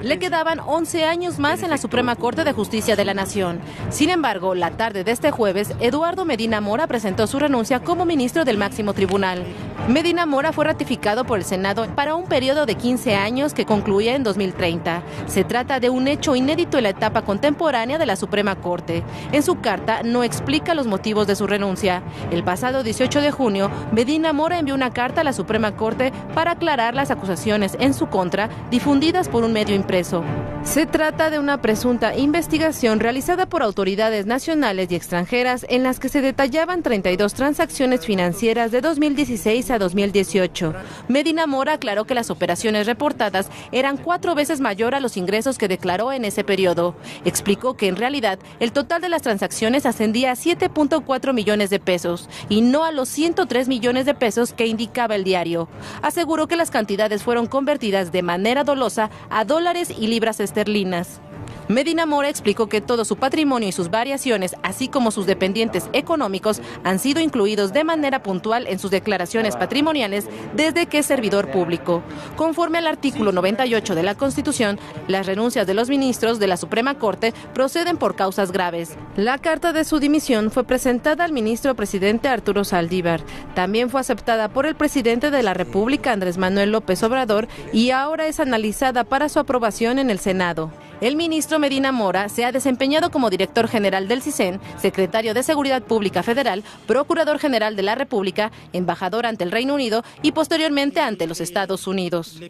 Le quedaban 11 años más en la Suprema Corte de Justicia de la Nación. Sin embargo, la tarde de este jueves, Eduardo Medina Mora presentó su renuncia como ministro del máximo tribunal. Medina Mora fue ratificado por el Senado para un periodo de 15 años que concluía en 2030. Se trata de un hecho inédito en la etapa contemporánea de la Suprema Corte. En su carta no explica los motivos de su renuncia. El pasado 18 de junio, Medina Mora envió una carta a la Suprema Corte para aclarar las acusaciones en su contra difundidas por un medio impreso. Se trata de una presunta investigación realizada por autoridades nacionales y extranjeras en las que se detallaban 32 transacciones financieras de 2016 a 2018. Medina Mora aclaró que las operaciones reportadas eran cuatro veces mayor a los ingresos que declaró en ese periodo. Explicó que en realidad el total de las transacciones ascendía a 7.4 millones de pesos y no a los 103 millones de pesos que indicaba el diario. Aseguró que las cantidades fueron convertidas de manera dolosa a dólares y libras esterlinas. Medina Mora explicó que todo su patrimonio y sus variaciones, así como sus dependientes económicos, han sido incluidos de manera puntual en sus declaraciones patrimoniales desde que es servidor público. Conforme al artículo 98 de la Constitución, las renuncias de los ministros de la Suprema Corte proceden por causas graves. La carta de su dimisión fue presentada al ministro presidente Arturo Saldívar. También fue aceptada por el presidente de la República, Andrés Manuel López Obrador, y ahora es analizada para su aprobación en el Senado. El ministro Medina Mora se ha desempeñado como director general del CISEN, secretario de Seguridad Pública Federal, procurador general de la República, embajador ante el Reino Unido y posteriormente ante los Estados Unidos.